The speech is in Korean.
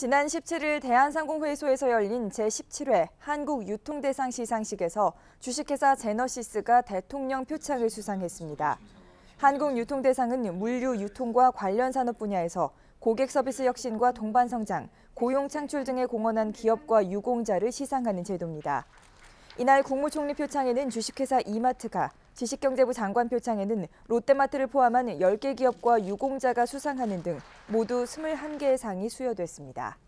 지난 17일 대한상공회의소에서 열린 제17회 한국유통대상 시상식에서 주식회사 제너시스가 대통령 표창을 수상했습니다. 한국유통대상은 물류 유통과 관련 산업 분야에서 고객 서비스 혁신과 동반 성장, 고용 창출 등에 공헌한 기업과 유공자를 시상하는 제도입니다. 이날 국무총리 표창에는 주식회사 이마트가, 지식경제부 장관 표창에는 롯데마트를 포함한 10개 기업과 유공자가 수상하는 등 모두 21개의 상이 수여됐습니다.